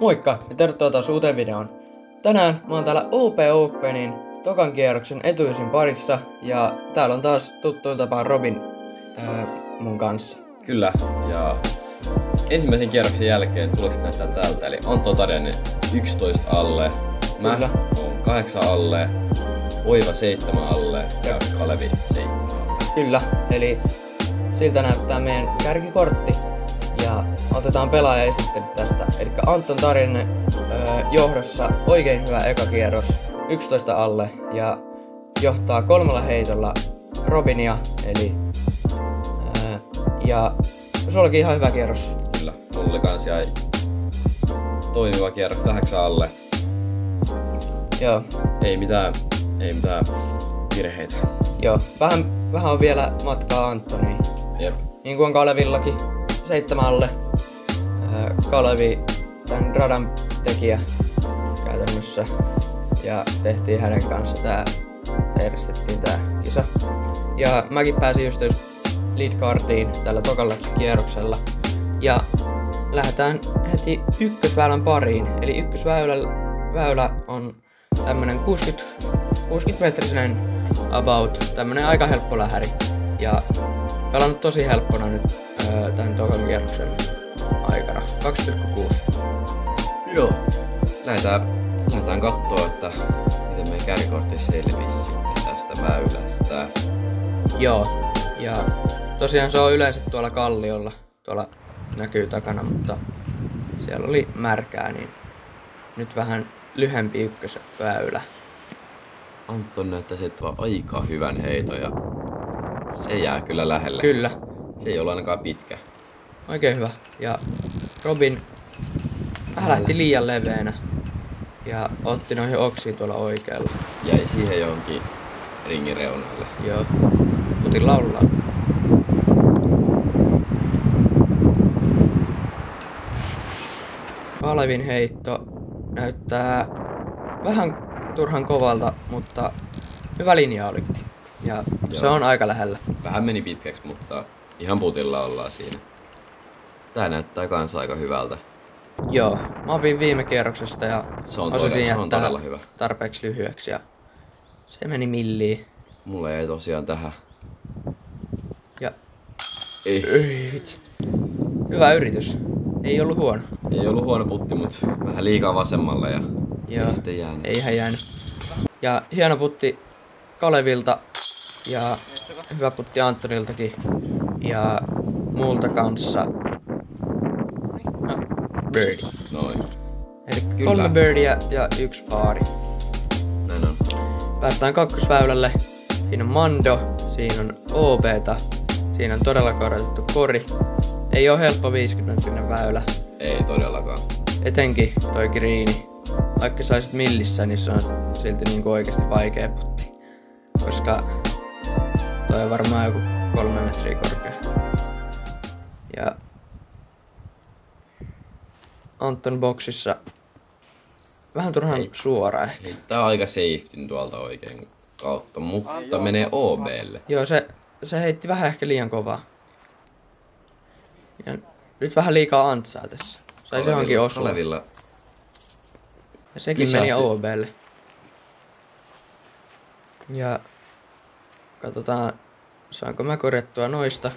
Moikka ja tervetuloa taas uuteen videoon. Tänään mä oon täällä OP Openin tokan kierroksen etuisin parissa ja täällä on taas tuttuun tapaan Robin ää, mun kanssa. Kyllä, ja ensimmäisen kierroksen jälkeen tulokset näyttää tältä, eli Antto Tarjanen 11 alle, mä Kyllä. oon 8 alle, Oiva 7 alle ja Kalevi 7 alle. Kyllä, eli siltä näyttää meidän kärkikortti ja otetaan pelaajaesittelyt tästä. Eli Anton Tarjanen ää, johdossa oikein hyvä eka kierros 11 alle ja johtaa kolmella heitolla Robinia, eli ja sullakin ihan hyvä kierros. Kyllä, mulla oli kans jäi toimiva kierros 8 alle. Joo, Ei mitään, ei mitään virheitä. joo. Vähän, vähän on vielä matkaa Antoniin. Jep, Niin kuin on Kalevillakin seitsemälle. Kalevi, tämän radan tekijä käytännössä. Ja tehtiin hänen kanssa tää järjestettiin tää kisa. Ja mäkin pääsin just just lead cardiin tällä tokalla kierroksella. Ja lähdetään heti ykkösväylän pariin. Eli ykkösväylä väylä on tämmönen 60, 60 metrinen about, tämmönen aika helppo lähäri. Ja pelannut tosi helppona nyt tämän tokan kierroksen aikana. 2,6. Joo. Lähdetään, lähdetään kattoo, että miten meidän kärkikortti selvisi sitten tästä väylästä. Joo. Ja tosiaan se on yleensä tuolla kalliolla. Tuolla näkyy takana, mutta siellä oli märkää, niin nyt vähän lyhempi ykkösväylä. Anton näyttäisi että aika hyvän heiton ja se jää kyllä lähelle. Kyllä, Se ei ole ainakaan pitkä. oikein hyvä. Ja Robin vähän lähti liian leveänä ja otti noihin oksiin tuolla oikealla. Jäi siihen johonkin ringin reunalle. Joo. Putin laulaa. Kalevin heitto näyttää vähän turhan kovalta, mutta hyvä linja oli. Ja se Joo. on aika lähellä. Vähän meni pitkäksi, mutta ihan putilla ollaan siinä. Tää näyttää kans aika hyvältä. Joo, mä opin viime kierroksesta ja Se on osasin todella- se on todella hyvä. tarpeeksi lyhyeksi ja se meni milliin. Mulle ei tosiaan tähän. Ja Ei, Ei vitsi. Hyvä yritys. Ei ollut huono. ei ollut huono putti, mut vähän liikaa vasemmalle ja Joo. ei sitten jäänyt. Ei ihan jäänyt. Ja hieno putti Kalevilta ja hyvä putti Antoniltakin. Ja muulta kanssa no, birdie. Noin. Eli Kyllä. kolme birdiä ja yksi paari. Näin on. Päästään kakkosväylälle. Siinä on Mando, siinä on OBta, siinä on todella korotettu kori. Ei ole helppo 50 sinne väylä. Ei todellakaan. Etenkin toi greeni. Vaikka saisit millissä, niin se on silti niinku oikeasti vaikea putti. Koska toi on varmaan joku kolme metriä korkea. Ja Anton boksissa vähän turhan Ei. suora ehkä. Heittää aika safetyn tuolta oikein kautta, mutta menee OBlle. Joo, se, se heitti vähän ehkä liian kovaa. Ja nyt vähän liikaa antsaa tässä. Sai se johonkin osua. Kalevilla Ja sekin Pysähtyi. meni OBlle. Ja katsotaan, saanko mä korjattua noista.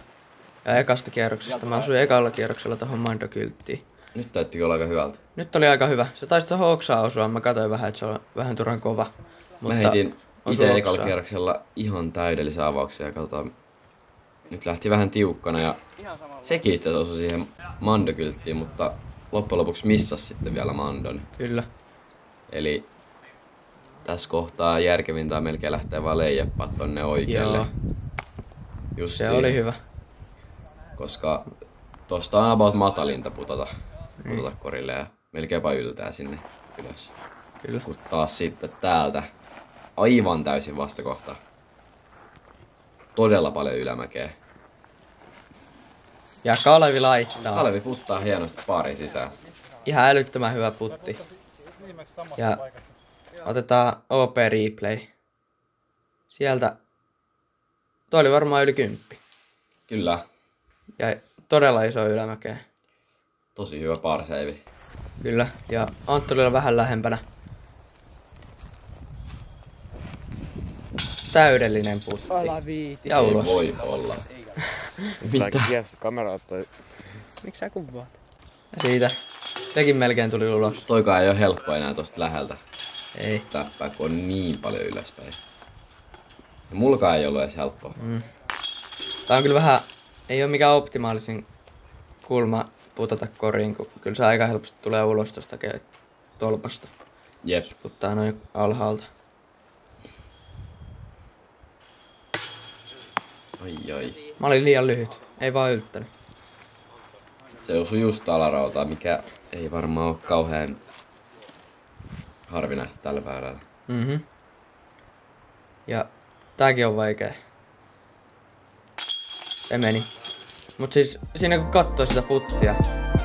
Ja ekasta kierroksesta. Mä asuin ekalla kierroksella tohon Mando-kylttiin. Nyt täytti olla aika hyvältä. Nyt oli aika hyvä. Se taisi tohon oksaan osua. Mä katsoin vähän, että se on vähän turhan kova. Mä heitin itse ekalla kierroksella ihan täydellisen avauksen ja katsotaan. Nyt lähti vähän tiukkana ja sekin itse osui siihen Mando-kylttiin, mutta loppujen lopuksi missas sitten vielä Mandon. Kyllä. Eli tässä kohtaa järkevintä on melkein lähteä vaan leijappaa tonne oikealle. Joo, Just se siihen, oli hyvä. Koska tosta on about matalinta putata, Niin. putata korille ja melkeinpä yltää sinne ylös. Kyllä. Kun taas sitten täältä aivan täysin vastakohta. Todella paljon ylämäkeä. Ja Kalevi laittaa. Kalevi puttaa hienosti paarin sisään. Ihan älyttömän hyvä putti. Ja otetaan OP replay. Sieltä. Toi oli varmaan yli kymppi. Kyllä, Ja todella iso ylämäkeä. tosi hyvä parseivi. Kyllä, ja Anttonilla vähän lähempänä. Täydellinen putti. Ala viiti. Ja Ei ulos. voi olla. Mitä? Kamera toi. Miksi sä kuvaat? Siitä. Sekin melkein tuli ulos. Toikaan ei ole helppo enää tosta läheltä Ei. täppää, kun on niin paljon ylöspäin. Ja mulkaan ei ollut edes helppoa. Tää on kyllä vähän, ei ole mikään optimaalisin kulma putata koriin, kun kyllä se aika helposti tulee ulos tosta ke- tolpasta. Jep. Puttaa noin alhaalta. Ai ai. Mä olin liian lyhyt, ei vaan yltänyt. Se osui just alarautaa, mikä ei varmaan ole kauhean harvinaista tällä väylällä. Mhm. Ja tääkin on vaikea. Se meni. Mut siis siinä kun katsoo sitä puttia,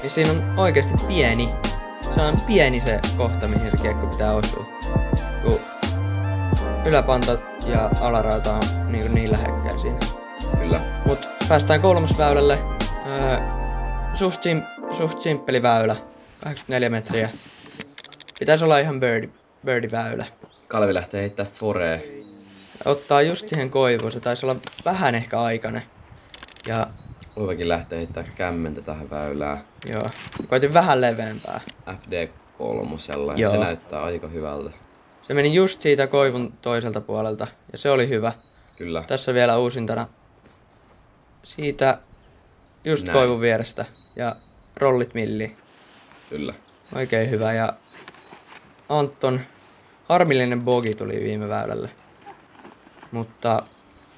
niin siinä on oikeasti pieni. Se on pieni se kohta, mihin se kiekko pitää osua. Kun yläpanta ja alarauta on niin, niin lähekkäin siinä. Kyllä. Mut päästään kolmosväylälle. Öö, suht, sim, suht simppeli väylä. 84 metriä. Pitäisi olla ihan birdie, birdie väylä. Kalvi lähtee heittää foree. Ottaa just siihen koivuun, se taisi olla vähän ehkä aikainen. Ja Oivakin lähtee heittää kämmentä tähän väylään. joo, koitin vähän leveämpää. FD kolmosella ja Joo. se näyttää aika hyvältä. Se meni just siitä koivun toiselta puolelta ja se oli hyvä. Kyllä. Tässä vielä uusintana siitä just Näin. koivun vierestä ja rollit milli. Kyllä. Oikein hyvä ja Anton, harmillinen bogi tuli viime väylälle. Mutta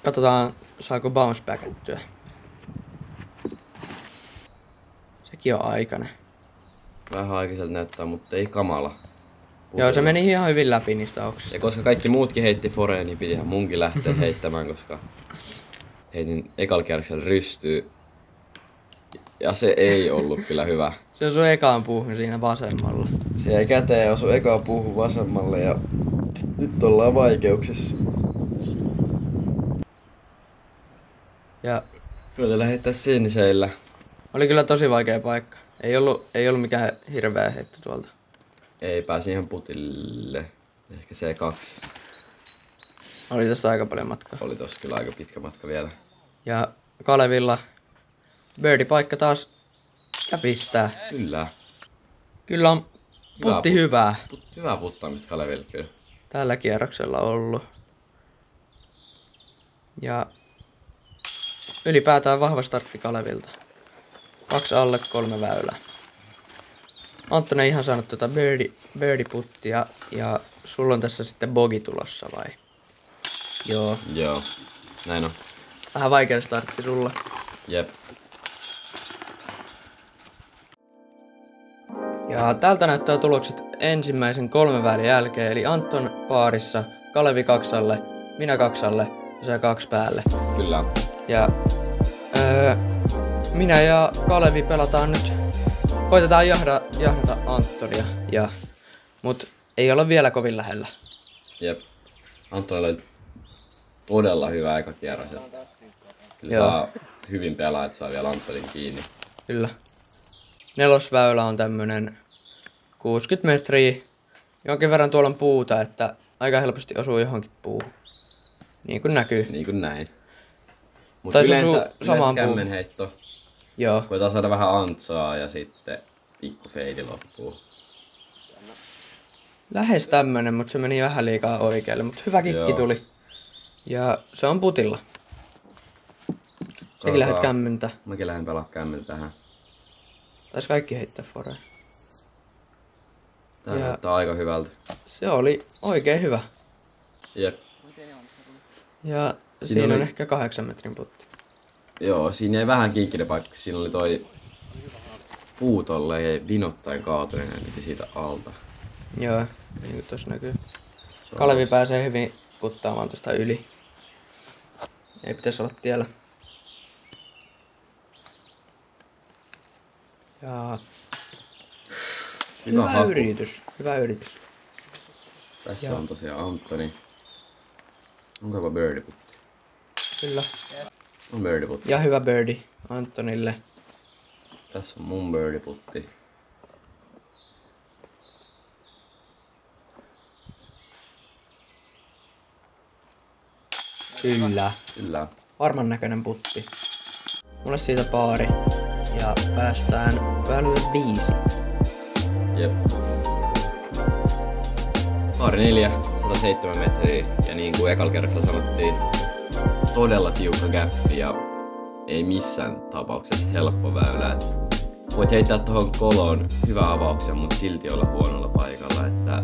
katsotaan saako bounce backattyä. Sekin on aikainen. Vähän aikaiselta näyttää, mutta ei kamala. Joo, se meni ihan hyvin läpi niistä oksista. Ja koska kaikki muutkin heitti foreen, niin pitihän munkin lähteä heittämään, koska heitin ekalla kierroksella rystyy. Ja se ei ollut kyllä hyvä. Se on sun ekaan puuhun siinä vasemmalla. Se jäi käteen ja osui eka puuhun vasemmalle ja nyt ollaan vaikeuksissa. Ja Koitetaan heittää siniseillä. oli kyllä tosi vaikea paikka. Ei ollut, ei ollut mikään hirveä heitto tuolta. Ei pääsi ihan putille. Ehkä C2 Oli tässä aika paljon matkaa. oli tossa kyllä aika pitkä matka vielä. Ja Kalevilla birdie paikka taas ja pistää. Kyllä. Kyllä on putti put- hyvää Put, hyvää puttaamista Kaleville kyllä. tällä kierroksella ollut. Ja ylipäätään vahva startti Kalevilta. Kaksi alle, kolme väylää. Anttonen ihan saanut tuota birdie, birdie puttia ja sulla on tässä sitten bogi tulossa vai? Joo. Joo. Näin on. Vähän vaikea startti sulla. Jep. Ja täältä näyttää tulokset ensimmäisen kolmen välin jälkeen, eli Anton paarissa, Kalevi kaksalle, minä kaksalle ja sä kaksi päälle. Kyllä. Ja öö, minä ja Kalevi pelataan nyt, koitetaan jahda, jahdata Antonia, ja, mut ei olla vielä kovin lähellä. Jep. Antonilla oli todella hyvä eka kierros. Kyllä Joo. saa hyvin pelaa, että saa vielä Antonin kiinni. Kyllä. Nelosväylä on tämmönen 60 metriä. Jonkin verran tuolla on puuta, että aika helposti osuu johonkin puuhun. Niin kuin näkyy. Niin kuin näin. Mutta yleensä, yleensä samaan kämmenheitto. Joo. Koetaan saada vähän antsaa ja sitten pikku feidi loppuu. Lähes tämmönen, mutta se meni vähän liikaa oikealle. Mutta hyvä kikki Joo. tuli. Ja se on putilla. Sekin lähdet kämmentä. Mäkin lähden pelaa kämmen tähän. Taisi kaikki heittää foreen. Tää Ja- näyttää aika hyvältä. Se oli oikein hyvä. Jep. Ja Siinä siinä, on oli- ehkä kahdeksan metrin putti. Joo, siinä jäi vähän kinkkinen paikka. Siinä oli toi puu tolleen vinottain kaatuneena niin siitä alta. Joo, niin kuin tossa näkyy. Se on Kalevi tossa. pääsee hyvin puttaamaan tuosta yli. Ei pitäisi olla tiellä. Ja Hyvä, hyvä, haku. yritys. Hyvä yritys. Tässä Joo. on tosiaan Antoni. Onko jopa birdie? Kyllä. Birdie putti. Ja hyvä birdie Antonille. Tässä on mun birdie putti. Kyllä. Kyllä. Varman näköinen putti. Mulle siitä paari. Ja päästään välillä viisi. Jep. Paari neljä, 107 metriä. Ja niin kuin ekalla kerralla sanottiin, todella tiukka gappi ja ei missään tapauksessa helppo väylä. Et voit heittää tuohon koloon hyvä avauksen, mutta silti olla huonolla paikalla. Että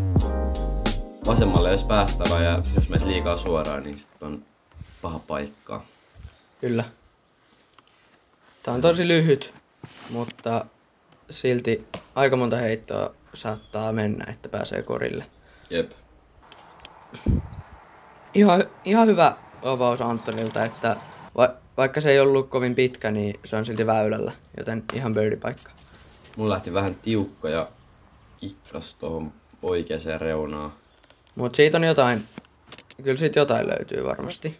vasemmalle jos päästävä ja jos menet liikaa suoraan, niin sit on paha paikka. Kyllä. Tää on tosi lyhyt, mutta silti aika monta heittoa saattaa mennä, että pääsee korille. Jep. Ihan, ihan hyvä avaus Antonilta, että va, vaikka se ei ollut kovin pitkä, niin se on silti väylällä, joten ihan birdie-paikka. Mulla lähti vähän tiukka ja kikkas tuohon oikeaan reunaan. Mut siitä on jotain, kyllä siitä jotain löytyy varmasti.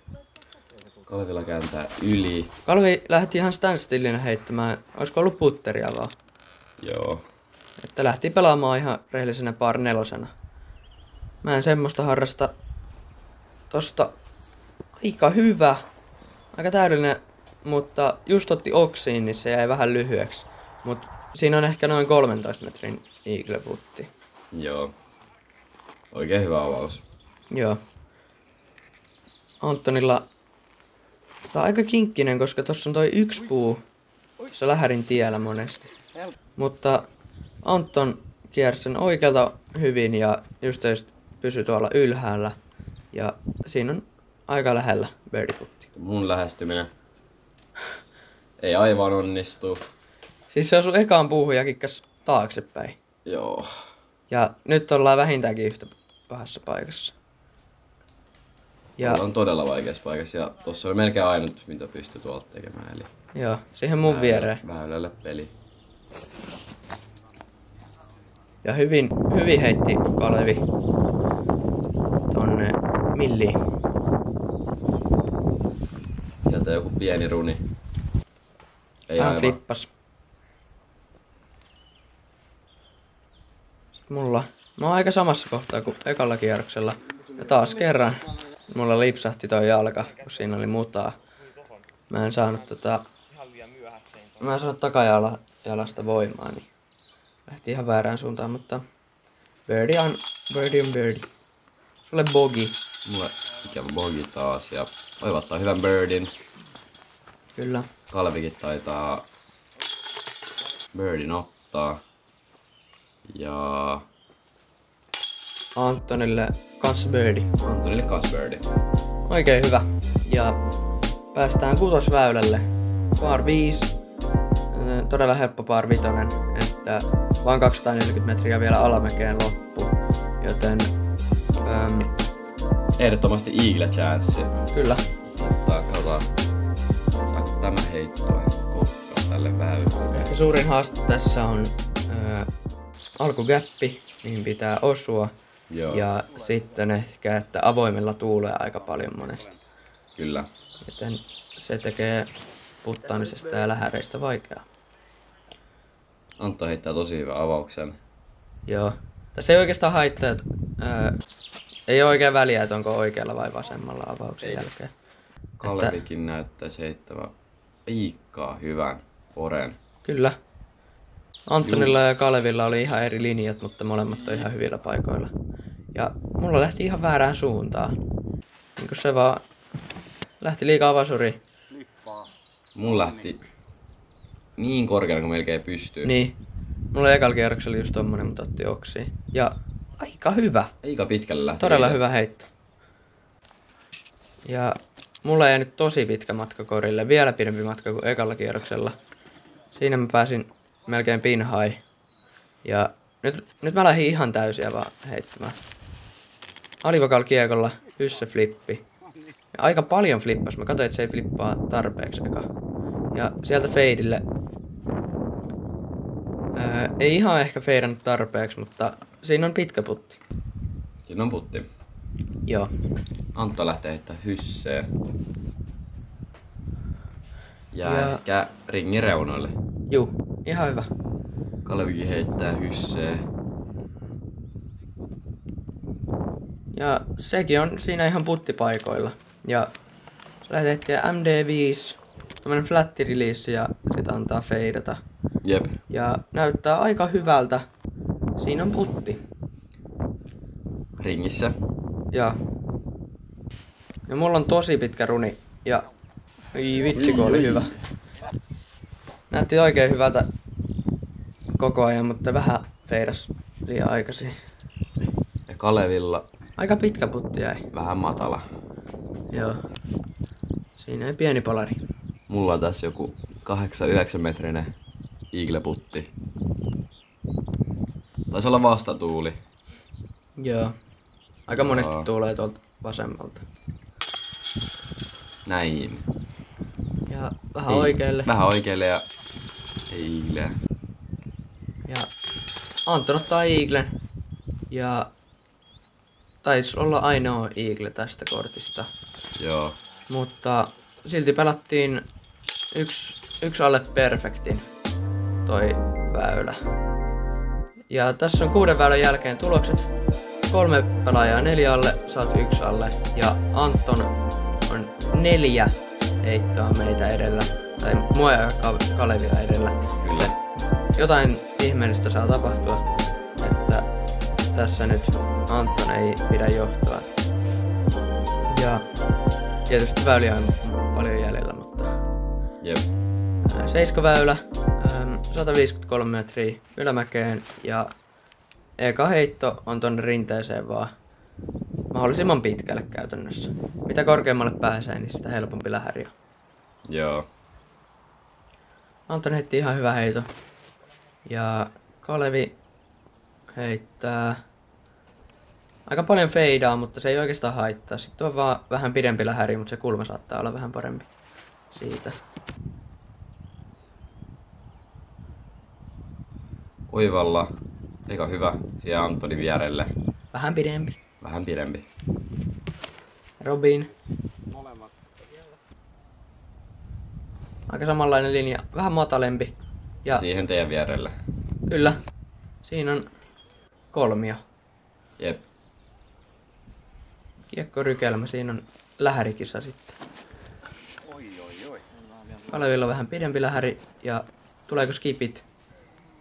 Kalvila kääntää yli. Kalvi lähti ihan standstillinä heittämään, olisiko ollut putteria vaan. Joo. Että lähti pelaamaan ihan rehellisenä par nelosena. Mä en semmoista harrasta. Tosta aika hyvä. Aika täydellinen, mutta just otti oksiin, niin se jäi vähän lyhyeksi. Mut siinä on ehkä noin 13 metrin eagle putti. Joo. Oikein hyvä avaus. Joo. Antonilla Tää on aika kinkkinen, koska tossa on toi yksi puu. Se lähärin tiellä monesti. Mutta Anton kiersi sen oikealta hyvin ja just, just pysyi tuolla ylhäällä. Ja siinä on aika lähellä birdie-putti. Mun lähestyminen ei aivan onnistu. Siis se osui ekaan puuhun ja kikkas taaksepäin. Joo. Ja nyt ollaan vähintäänkin yhtä pahassa paikassa. Ja on todella vaikeassa paikassa ja tossa oli melkein ainut, mitä pystyi tuolta tekemään. Eli joo, siihen mun viereen. Väylälle peli. Ja hyvin, hyvin heitti Kalevi tonne milliin. Sieltä joku pieni runi. Ei Hän aivan. flippas. Sitten mulla, mä oon aika samassa kohtaa kuin ekalla kierroksella. Ja taas kerran mulla lipsahti toi jalka, kun siinä oli mutaa. Mä en saanut tota... Mä en saanut takajalasta voimaa, niin lähti ihan väärään suuntaan, mutta... Birdie on, birdie on birdie. Sulle bogi. Mulle ikävä bogi taas ja toivottaa hyvän birdin. Kyllä. Kalvikin taitaa birdin ottaa. Ja Antonille kanssa birdie. Antonille kans birdie. Oikein hyvä. Ja päästään kutosväylälle. Par 5. Todella helppo par vitonen, että vain 240 metriä vielä alamäkeen loppu. Joten äm, Ehdottomasti Eagle chanssi. kyllä, Mutta katsotaan, saako tämä heittoa kohtaa tälle väylälle. ehkä suurin haaste tässä on ää, alkukäppi, mihin pitää osua. Joo, Ja sitten ehkä, että avoimella tuulee aika paljon monesti. kyllä. Joten se tekee puttaamisesta ja lähäreistä vaikeaa. Antto heittää tosi hyvän avauksen. Joo. Tässä ei oikeastaan haittaa, että ei ole oikein väliä, että onko oikealla vai vasemmalla avauksen jälkeen. Kalvikin näyttäisi heittävän piikkaa hyvän foren. Kyllä. Antonilla ja Kalevilla oli ihan eri linjat, mutta molemmat on ihan hyvillä paikoilla. Ja mulla lähti ihan väärään suuntaan. Niin kun se vaan lähti liikaa vasuri. Mun lähti niin korkealle kuin melkein pystyy. Niin. Mulla ekalla kierroksella just tommonen, mutta otti oksiin. Ja aika hyvä. Aika pitkälle lähti. Todella hyvä heitto. Ja mulla jäi nyt tosi pitkä matka korille, vielä pidempi matka kuin ekalla kierroksella. Siinä mä pääsin melkein pin high. Ja nyt, nyt mä lähdin ihan täysiä vaan heittämään. Alivakal kiekolla, hyssä flippi. Ja aika paljon flippas, mä katsoin, että se ei flippaa tarpeeksi eka. Ja sieltä feidille. Ei ihan ehkä feidannut tarpeeksi, mutta siinä on pitkä putti. Siinä on putti. Joo. Antto lähtee heittämään hysseen. Ja, Ja- ehkä ringin reunoille. Juu, ihan hyvä. Kalvikin heittää hysseen. Ja sekin on siinä ihan puttipaikoilla. Ja Lähetettiin MD5, tämmönen flat release ja sit antaa feidata. Jep. Ja näyttää aika hyvältä. Siinä on putti. Ringissä. Ja, ja mulla on tosi pitkä runi ja ei vitsi kun oli hyvä. Näytti oikein hyvältä koko ajan, mutta vähän feidas liian aikaisin. Ja Kalevilla Aika pitkä putti jäi. vähän matala. Joo. Siinä ei pieni polari. Mulla on tässä joku 8-9 metrinen iigleputti. Taisi olla vastatuuli. Joo. Aika monesti Joo. tulee tuolta vasemmalta. Näin. Ja vähän Ei- oikealle. Vähän oikealle ja ei iigleä. Ja Anton ottaa Eaglen. Ja taisi olla ainoa Eagle tästä kortista. Joo. Mutta silti pelattiin yksi, yksi alle perfektin toi väylä. Ja tässä on kuuden väylän jälkeen tulokset. Kolme pelaajaa neljä alle, saat yksi alle. Ja Anton on neljä heittoa meitä edellä. Tai mua ja Ka- Kalevia edellä. Kyllä. Jotain ihmeellistä saa tapahtua, että tässä nyt Anton ei pidä johtoa. Ja tietysti väyliä on paljon jäljellä, mutta Jep. äm, 153 metriä ylämäkeen ja eka heitto on tonne rinteeseen vaan mahdollisimman pitkälle käytännössä. Mitä korkeammalle pääsee, niin sitä helpompi lähäri on. Joo. Anton heitti ihan hyvä heito. Ja Kalevi heittää aika paljon feidaa, mutta se ei oikeastaan haittaa. Sitten on vaan vähän pidempi lähäri, mutta se kulma saattaa olla vähän parempi siitä. Oivalla. Eikä hyvä. Siellä Antoni vierelle. Vähän pidempi. Vähän pidempi. Robin, Molemmat. aika samanlainen linja. Vähän matalempi. Ja Siihen teidän vierelle. kyllä, siinä on kolmio. Jep. Kiekko rykelmä, siinä on lähärikisa sitten. Kalevilla on vähän pidempi lähäri ja tuleeko skipit?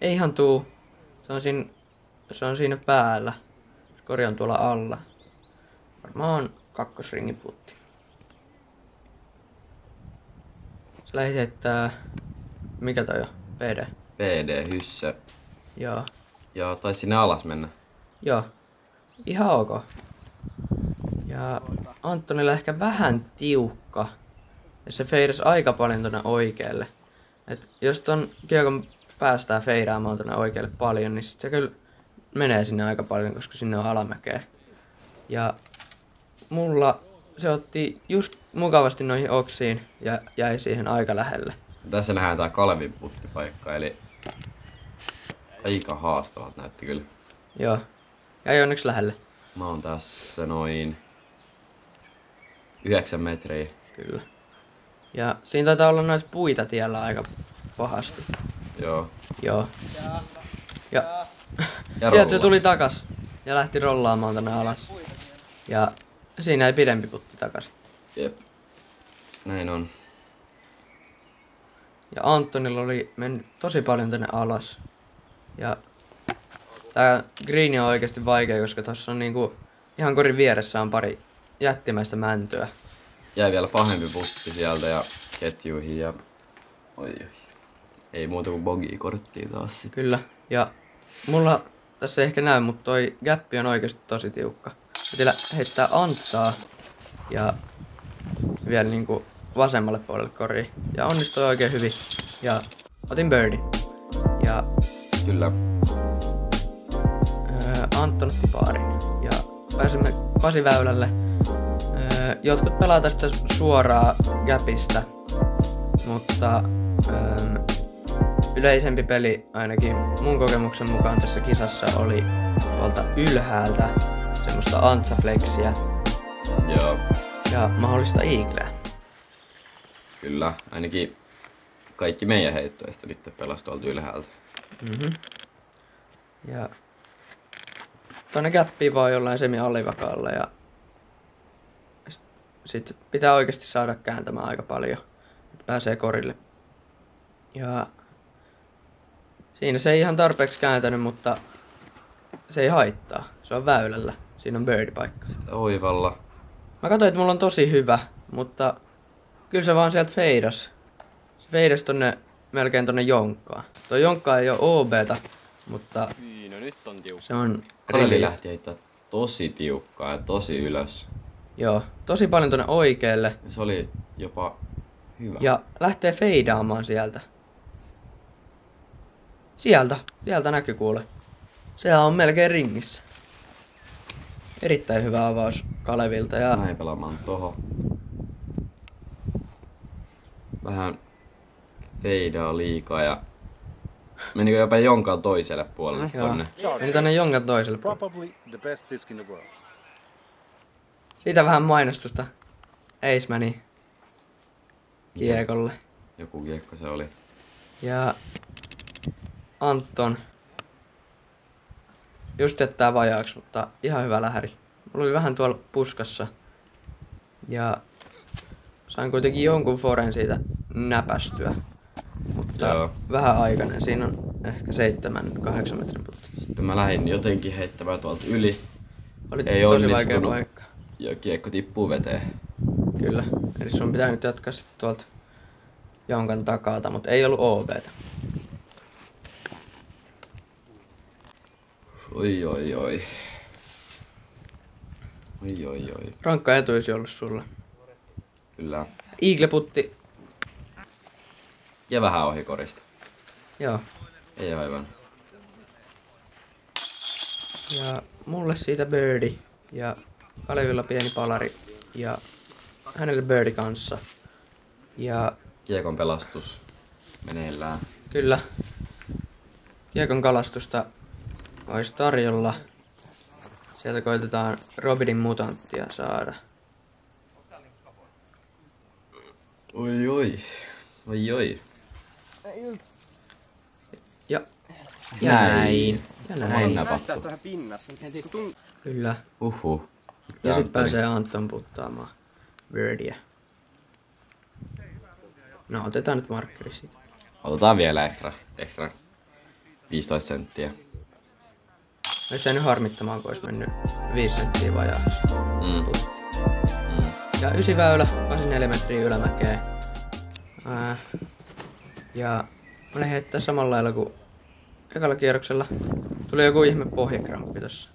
Ei ihan tuu. Se on siinä, se on siinä päällä. Kori on tuolla alla. Varmaan kakkosringin putti. Se lähti heittää... Mikä toi on? PD. PD, hyssä. Joo. Ja taisi sinne alas mennä. Joo. Ihan ok. Ja Antonilla ehkä vähän tiukka. Ja se feidas aika paljon tonne oikealle. Et jos ton kiekon päästää feidaamaan tonne oikealle paljon, niin sit se kyllä menee sinne aika paljon, koska sinne on alamäkeä. Ja mulla se otti just mukavasti noihin oksiin ja jäi siihen aika lähelle. Tässä nähdään tää Kalevin puttipaikka, eli aika haastavat näytti kyllä. Joo. Jäi onneksi lähelle. Mä oon tässä noin 9 metriä. Kyllä. Ja siinä taitaa olla noita puita tiellä aika pahasti. Joo. Joo. Ja, Ja sieltä se tuli takas ja lähti rollaamaan tänne alas. Ja siinä ei pidempi putti takas. Jep. Näin on. Ja Antonilla oli mennyt tosi paljon tänne alas. Ja tää green on oikeasti vaikea, koska tossa on niinku ihan korin vieressä on pari jättimäistä mäntyä. Jäi vielä pahempi putti sieltä ja ketjuihin ja... Oi, oi. Ei muuta kuin bogi korttiin taas sit. Kyllä. Ja mulla tässä ei ehkä näy, mutta toi gappi on oikeasti tosi tiukka. Pitää heittää antsaa ja vielä niinku vasemmalle puolelle koriin. Ja onnistui oikein hyvin. Ja otin birdie. Ja Kyllä. öö, Anton otti paarin. Ja pääsemme Pasiväylälle. Öö, jotkut pelaa tästä suoraa gapista. Mutta öö, yleisempi peli ainakin mun kokemuksen mukaan tässä kisassa oli tuolta ylhäältä semmoista antsaflexiä Joo. ja mahdollista eagleä. Kyllä. Ainakin kaikki meidän heittoista nyt pelasi tuolta ylhäältä. Mm-hmm. Ja tonne käppiin vaan jollain semi alivakalla ja sit pitää oikeasti saada kääntämään aika paljon, että pääsee korille. Ja siinä se ei ihan tarpeeksi kääntänyt, mutta se ei haittaa. Se on väylällä. Siinä on birdie-paikka. Oivalla. Mä katsoin, että mulla on tosi hyvä, mutta kyllä se vaan sieltä feidas. Se feidas tonne, melkein tonne jonkkaan. Tuo jonkka ei ole OBta, mutta Niin, no nyt on tiukka. se on relief. lähti heittää tosi tiukkaa ja tosi ylös. Joo, tosi paljon tonne oikealle. Se oli jopa hyvä. Ja lähtee feidaamaan sieltä. Sieltä, sieltä näkyy kuule. Se on melkein ringissä. Erittäin hyvä avaus Kalevilta ja Näin pelaamaan toho. Vähän feidaa liikaa ja menikö jopa jonkaan toiselle puolelle Joo. tonne. meni tänne jonkan toiselle. puolelle. Probably the best disc in the world. Siitä vähän mainostusta. Ace meni kiekolle. Joku kiekko se oli. Ja Anton just jättää vajaaksi, mutta ihan hyvä lähäri. Mulla oli vähän tuolla puskassa. Ja sain kuitenkin jonkun foren siitä näpästyä. Mutta Joo. vähän aikainen. Siinä on ehkä 7-8 metrin putti. Sitten mä lähdin jotenkin heittämään tuolta yli Oli Ei tosi vaikea onnistunut. paikka. ja kiekko tippuu veteen. Kyllä. Eli sun pitää nyt jatkaa sitten tuolta jonkan takalta, mutta ei ollut OBtä. Oi oi oi. Oi oi oi. Rankka etu olisi ollut sulla. Kyllä. Eagle-putti. Ja vähän ohi korista. Joo. Ei aivan. Ja mulle siitä birdi. Ja Kalevilla pieni palari. Ja hänelle birdi kanssa. Ja Kiekon pelastus meneillään. kyllä. Kiekon kalastusta olisi tarjolla. Sieltä koitetaan Robinin mutanttia saada. Oi oi. Oi oi. Ja, ja näin. Ja Näin napattu. Kyllä. Uhu. Ja sitten pääsee Anton puttaamaan birdiä. No otetaan nyt markkeri siitä. Otetaan vielä ekstra, ekstra 15 senttiä. Olisi jäänyt harmittamaan, kun olisi mennyt 5 senttiä vajaaksi. Mm. Mm. Ja ysi väylä, 84 metriä ylämäkeä. Ää, ja mä olin heittää samalla lailla kuin ekalla kierroksella. Tuli joku ihme pohjakramppi tossa.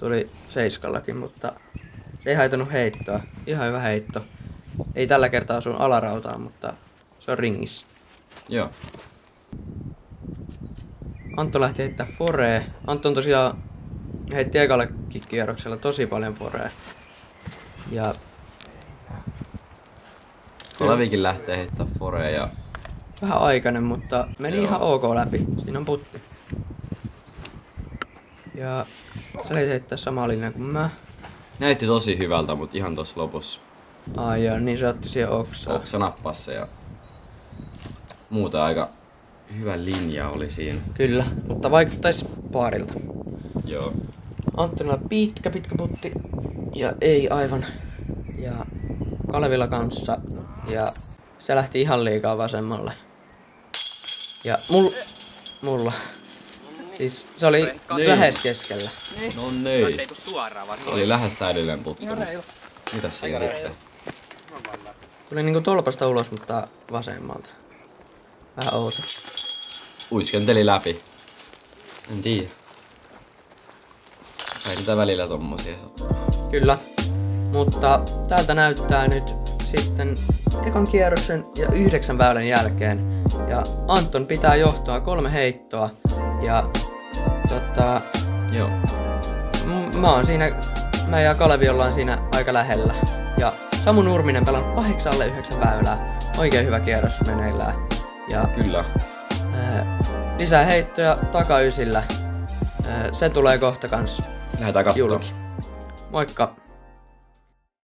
Tuli seiskallakin, mutta se ei haitanut heittoa. Ihan hyvä heitto. Ei tällä kertaa sun alarautaan, mutta se on ringissä. Joo. Antto lähti heittää foree. Antto on tosiaan heitti ekalla kierroksella tosi paljon foree. Ja Olevikin lähtee heittää forea ja vähän aikainen, mutta meni Joo. ihan ok läpi. Siinä on putti. Ja se oli heittää sama linja kuin mä. näytti tosi hyvältä, mutta ihan tossa lopussa Ai joo, niin se otti siihen oksaan. Oksa nappasi sen ja muuta aika hyvä linja oli siinä. Kyllä, mutta vaikuttaisi paarilta. Joo. Anttonilla pitkä, pitkä putti. Ja ei aivan. Ja Kalevilla kanssa. Ja se lähti ihan liikaa vasemmalle. Ja mul, mulla. Siis se oli Niin. lähes keskellä. No niin. Ei tuu suoraan vaan. Oli lähes täydellinen puttu. Mitäs siinä sitten? Tuli niinku tolpasta ulos, mutta vasemmalta. Vähän outo. Uiskenteli läpi. En tiedä. Ei niitä välillä tommosia sattuu. Kyllä. Mutta täältä näyttää nyt sitten ekan kierroksen ja yhdeksän väylän jälkeen. Ja Anton pitää johtoa kolme heittoa. Ja tota, Joo. mä oon siinä, mä ja Kalevi ollaan siinä aika lähellä. Ja Samu Nurminen pelannut kahdeksalle yhdeksän väylää. Oikein hyvä kierros meneillään. Ja Kyllä. ää, lisää heittoja takaysillä. Ää, se tulee kohta kans Lähdetään katsomaan. Moikka!